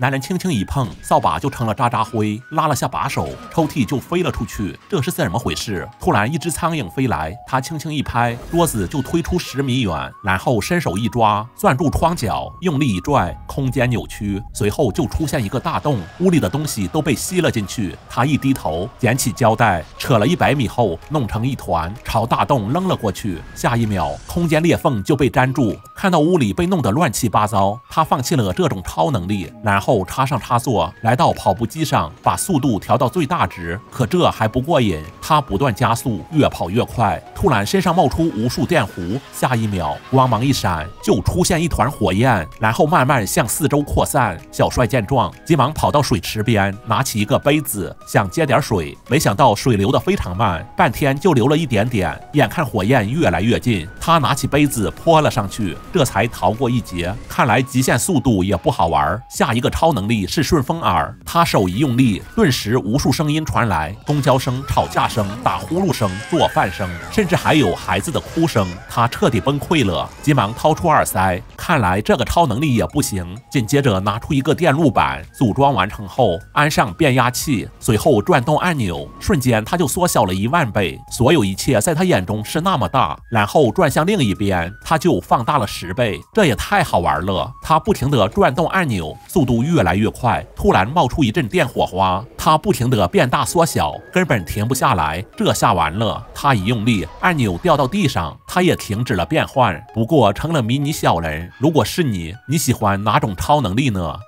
男人轻轻一碰，扫把就成了渣渣灰，拉了下把手，抽屉就飞了出去。这是怎么回事？突然，一只苍蝇飞来，他轻轻一拍，桌子就推出十米远，然后伸手一抓，攥住窗角，用力一拽，空间扭曲，随后就出现一个大洞，屋里的东西都被吸了进去。他一低头，捡起胶带，扯了一百米后，弄成一团，朝大洞扔了过去。下一秒，空间裂缝就被粘住。看到屋里被弄得乱七八糟，他放弃了这种超能力，然后。后插上插座，来到跑步机上，把速度调到最大值。可这还不过瘾，他不断加速，越跑越快。突然身上冒出无数电弧，下一秒光芒一闪，就出现一团火焰，然后慢慢向四周扩散。小帅见状，急忙跑到水池边，拿起一个杯子想接点水，没想到水流得非常慢，半天就流了一点点。眼看火焰越来越近，他拿起杯子泼了上去，这才逃过一劫。看来极限速度也不好玩。下一个。超能力是顺风耳，他手一用力，顿时无数声音传来：公交声、吵架声、打呼噜声、做饭声，甚至还有孩子的哭声。他彻底崩溃了，急忙掏出耳塞，看来这个超能力也不行。紧接着拿出一个电路板，组装完成后安上变压器，随后转动按钮，瞬间他就缩小了一万倍，所有一切在他眼中是那么大。然后转向另一边，他就放大了十倍，这也太好玩了。他不停地转动按钮，速度。越来越快，突然冒出一阵电火花，它不停地变大缩小，根本停不下来。这下完了，它一用力，按钮掉到地上，它也停止了变换，不过成了迷你小人。如果是你，你喜欢哪种超能力呢？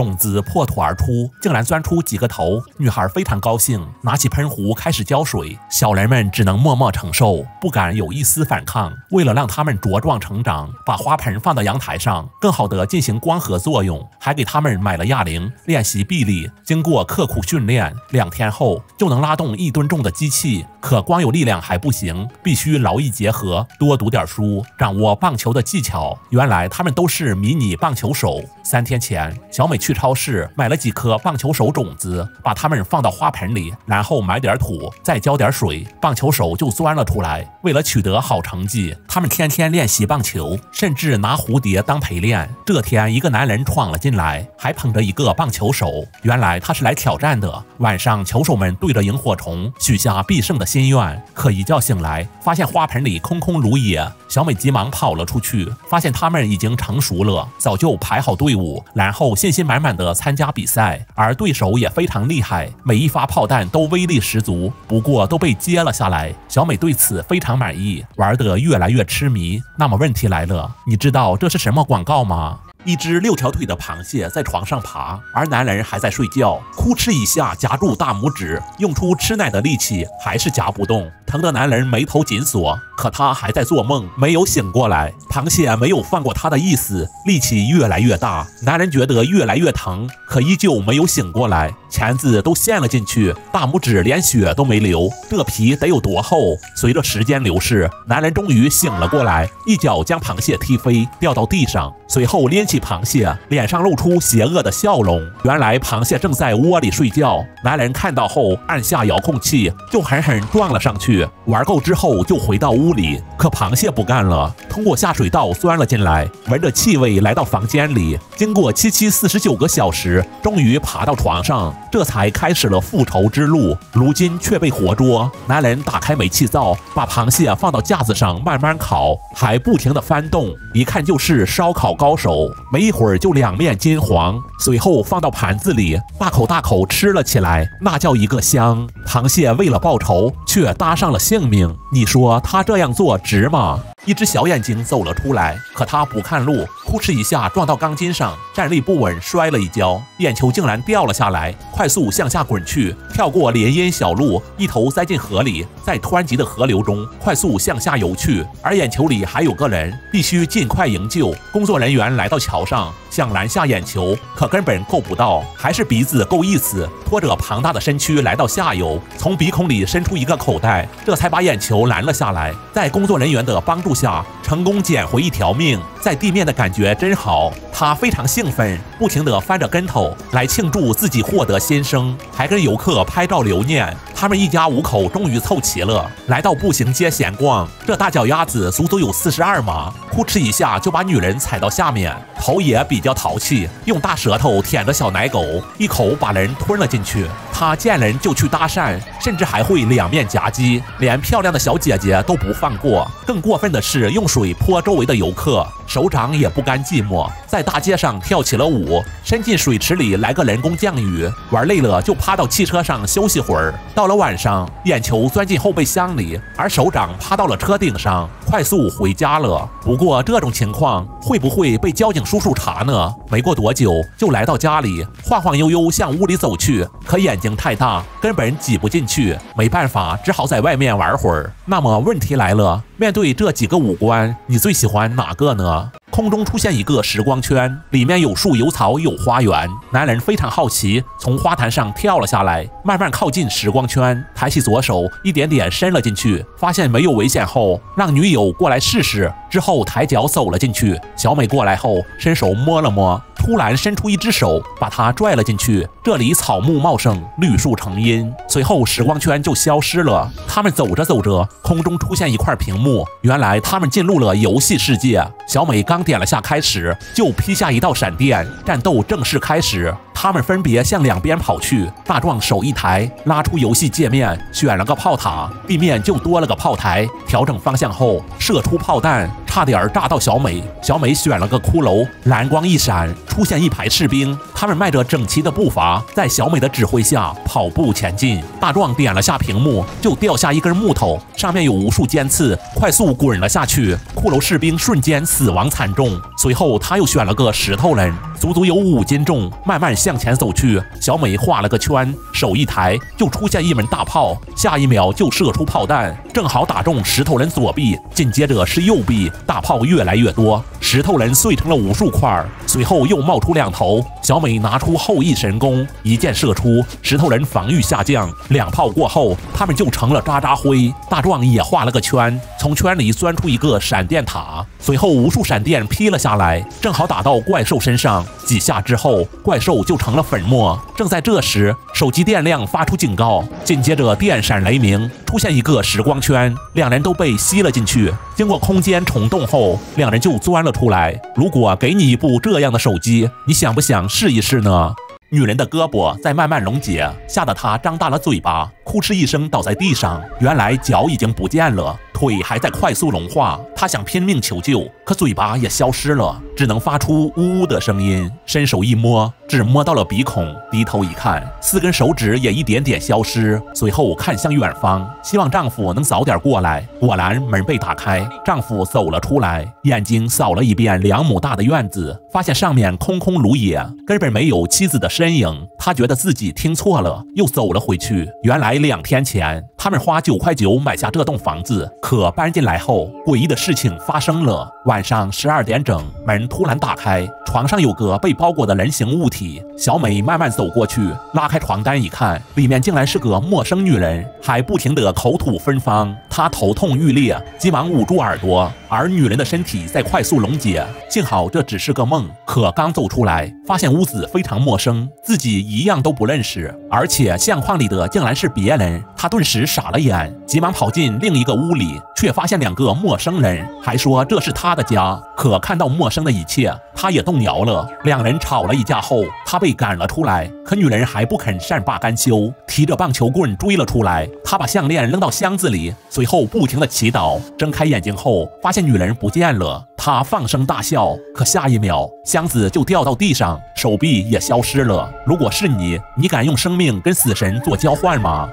种子破土而出，竟然钻出几个头。女孩非常高兴，拿起喷壶开始浇水。小人们只能默默承受，不敢有一丝反抗。为了让他们茁壮成长，把花盆放到阳台上，更好地进行光合作用，还给他们买了哑铃，练习臂力。经过刻苦训练，两天后就能拉动一吨重的机器。可光有力量还不行，必须劳逸结合，多读点书，掌握棒球的技巧。原来他们都是迷你棒球手。三天前，小美去去超市买了几颗棒球手种子，把它们放到花盆里，然后埋点土，再浇点水，棒球手就钻了出来。为了取得好成绩，他们天天练习棒球，甚至拿蝴蝶当陪练。这天，一个男人闯了进来，还捧着一个棒球手。原来他是来挑战的。晚上，球手们对着萤火虫许下必胜的心愿。可一觉醒来，发现花盆里空空如也。小美急忙跑了出去，发现他们已经成熟了，早就排好队伍，然后信心满满的参加比赛。而对手也非常厉害，每一发炮弹都威力十足，不过都被接了下来。小美对此非常满意，玩得越来越痴迷。那么问题来了，你知道这是什么广告吗？一只六条腿的螃蟹在床上爬，而男人还在睡觉，哭哧一下夹住大拇指，用出吃奶的力气，还是夹不动，疼得男人眉头紧锁。可他还在做梦，没有醒过来。螃蟹没有放过他的意思，力气越来越大，男人觉得越来越疼，可依旧没有醒过来，钳子都陷了进去，大拇指连血都没流，这皮得有多厚？随着时间流逝，男人终于醒了过来，一脚将螃蟹踢飞，掉到地上，随后拎。起螃蟹，脸上露出邪恶的笑容。原来螃蟹正在窝里睡觉。男人看到后，按下遥控器，就狠狠撞了上去。玩够之后，就回到屋里。可螃蟹不干了，通过下水道钻了进来，闻着气味来到房间里。经过七七四十九个小时，终于爬到床上，这才开始了复仇之路。如今却被活捉。男人打开煤气灶，把螃蟹放到架子上慢慢烤，还不停地翻动，一看就是烧烤高手。没一会儿就两面金黄，随后放到盘子里，大口大口吃了起来，那叫一个香。螃蟹为了报仇，却搭上了性命，你说他这样做值吗？一只小眼睛走了出来，可他不看路，扑哧一下撞到钢筋上，站立不稳，摔了一跤，眼球竟然掉了下来，快速向下滚去，跳过林荫小路，一头栽进河里，在湍急的河流中快速向下游去，而眼球里还有个人，必须尽快营救。工作人员来到桥上，想拦下眼球，可根本够不到，还是鼻子够意思，拖着庞大的身躯来到下游，从鼻孔里伸出一个口袋，这才把眼球拦了下来，在工作人员的帮助。下成功捡回一条命，在地面的感觉真好。他非常兴奋，不停地翻着跟头来庆祝自己获得新生，还跟游客拍照留念。他们一家五口终于凑齐了，来到步行街闲逛。这大脚丫子足足有四十二码，扑哧一下就把女人踩到下面。头也比比较淘气，用大舌头舔着小奶狗，一口把人吞了进去。他见人就去搭讪，甚至还会两面夹击，连漂亮的小姐姐都不放过。更过分的是，用水泼周围的游客。首长也不甘寂寞，在大街上跳起了舞，伸进水池里来个人工降雨，玩累了就趴到汽车上休息会儿。到了晚上，眼球钻进后备箱里，而首长趴到了车顶上，快速回家了。不过这种情况会不会被交警叔叔查呢？没过多久就来到家里，晃晃悠悠向屋里走去，可眼睛太大，根本挤不进去，没办法，只好在外面玩会儿。那么问题来了，面对这几个五官，你最喜欢哪个呢？空中出现一个时光圈，里面有树、有草、有花园。男人非常好奇，从花坛上跳了下来，慢慢靠近时光圈，抬起左手，一点点伸了进去。发现没有危险后，让女友过来试试，之后抬脚走了进去。小美过来后，伸手摸了摸。突然伸出一只手，把他拽了进去。这里草木茂盛，绿树成荫。随后时光圈就消失了。他们走着走着，空中出现一块屏幕，原来他们进入了游戏世界。小美刚点了下开始，就劈下一道闪电，战斗正式开始。他们分别向两边跑去。大壮手一抬，拉出游戏界面，选了个炮塔，地面就多了个炮台。调整方向后，射出炮弹，差点炸到小美。小美选了个骷髅，蓝光一闪，出现一排士兵。他们迈着整齐的步伐，在小美的指挥下跑步前进。大壮点了下屏幕，就掉下一根木头，上面有无数尖刺，快速滚了下去。骷髅士兵瞬间死亡惨重。随后他又选了个石头人，足足有五斤重，慢慢下。向前走去，小美画了个圈，手一抬，就出现一门大炮，下一秒就射出炮弹，正好打中石头人左臂，紧接着是右臂，大炮越来越多，石头人碎成了无数块，随后又冒出两头，小美拿出后羿神弓，一箭射出，石头人防御下降，两炮过后，他们就成了渣渣灰。大壮也画了个圈，从圈里钻出一个闪电塔，随后无数闪电劈了下来，正好打到怪兽身上，几下之后，怪兽就。成了粉末。正在这时，手机电量发出警告，紧接着电闪雷鸣，出现一个时光圈，两人都被吸了进去。经过空间虫洞后，两人就钻了出来。如果给你一部这样的手机，你想不想试一试呢？女人的胳膊在慢慢溶解，吓得她张大了嘴巴，哭哧一声倒在地上。原来脚已经不见了。腿还在快速融化，他想拼命求救，可嘴巴也消失了，只能发出呜呜的声音。伸手一摸，只摸到了鼻孔，低头一看，四根手指也一点点消失。随后看向远方，希望丈夫能早点过来。果然，门被打开，丈夫走了出来，眼睛扫了一遍两亩大的院子，发现上面空空如也，根本没有妻子的身影。他觉得自己听错了，又走了回去。原来两天前，他们花九块九买下这栋房子。可搬进来后，诡异的事情发生了。晚上十二点整，门突然打开，床上有个被包裹的人形物体。小美慢慢走过去，拉开床单一看，里面竟然是个陌生女人，还不停地口吐芬芳。她头痛欲裂，急忙捂住耳朵，而女人的身体在快速溶解。幸好这只是个梦。可刚走出来，发现屋子非常陌生，自己一样都不认识，而且相框里的竟然是别人。她顿时傻了眼，急忙跑进另一个屋里。却发现两个陌生人，还说这是他的家。可看到陌生的一切，他也动摇了。两人吵了一架后，他被赶了出来。可女人还不肯善罢甘休，提着棒球棍追了出来。他把项链扔到箱子里，随后不停的祈祷。睁开眼睛后，发现女人不见了。他放声大笑，可下一秒，箱子就掉到地上，手臂也消失了。如果是你，你敢用生命跟死神做交换吗？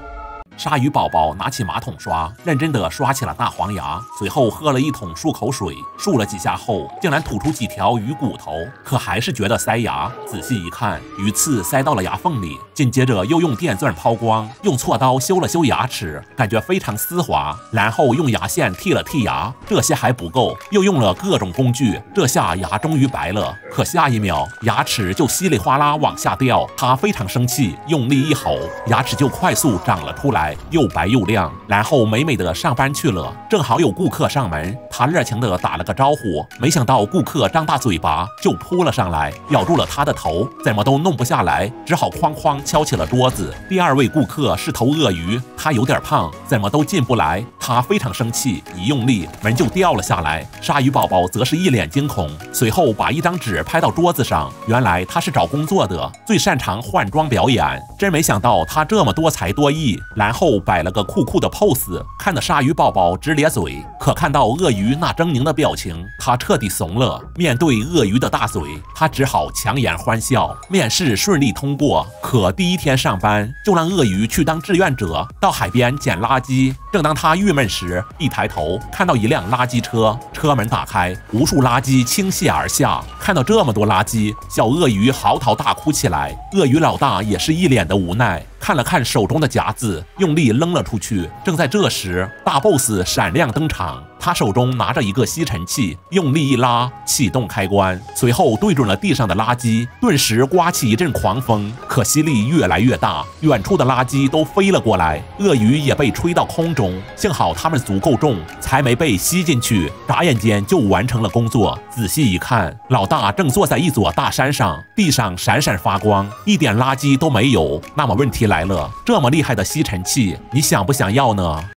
鲨鱼宝宝拿起马桶刷，认真地刷起了大黄牙，随后喝了一桶漱口水，漱了几下后，竟然吐出几条鱼骨头，可还是觉得塞牙。仔细一看，鱼刺塞到了牙缝里。紧接着又用电钻抛光，用锉刀修了修牙齿，感觉非常丝滑。然后用牙线剔了剔牙，这些还不够，又用了各种工具，这下牙终于白了。可下一秒，牙齿就稀里哗啦往下掉。他非常生气，用力一吼，牙齿就快速长了出来。又白又亮，然后美美的上班去了。正好有顾客上门，他热情的打了个招呼，没想到顾客张大嘴巴就扑了上来，咬住了他的头，怎么都弄不下来，只好哐哐敲起了桌子。第二位顾客是头鳄鱼，他有点胖，怎么都进不来，他非常生气，一用力门就掉了下来。鲨鱼宝宝则是一脸惊恐，随后把一张纸拍到桌子上，原来他是找工作的，最擅长换装表演，真没想到他这么多才多艺。然后后摆了个酷酷的 pose，看得鲨鱼宝宝直咧嘴。可看到鳄鱼那狰狞的表情，他彻底怂了。面对鳄鱼的大嘴，他只好强颜欢笑。面试顺利通过，可第一天上班就让鳄鱼去当志愿者，到海边捡垃圾。正当他郁闷时，一抬头看到一辆垃圾车，车门打开，无数垃圾倾泻而下。看到这么多垃圾，小鳄鱼嚎啕大哭起来。鳄鱼老大也是一脸的无奈。看了看手中的夹子，用力扔了出去。正在这时，大 boss 闪亮登场，他手中拿着一个吸尘器，用力一拉，启动开关，随后对准了地上的垃圾，顿时刮起一阵狂风，可吸力越来越大，远处的垃圾都飞了过来，鳄鱼也被吹到空中。幸好它们足够重，才没被吸进去。眨眼间就完成了工作。仔细一看，老大正坐在一座大山上，地上闪闪发光，一点垃圾都没有。那么问题来了，这么厉害的吸尘器，你想不想要呢？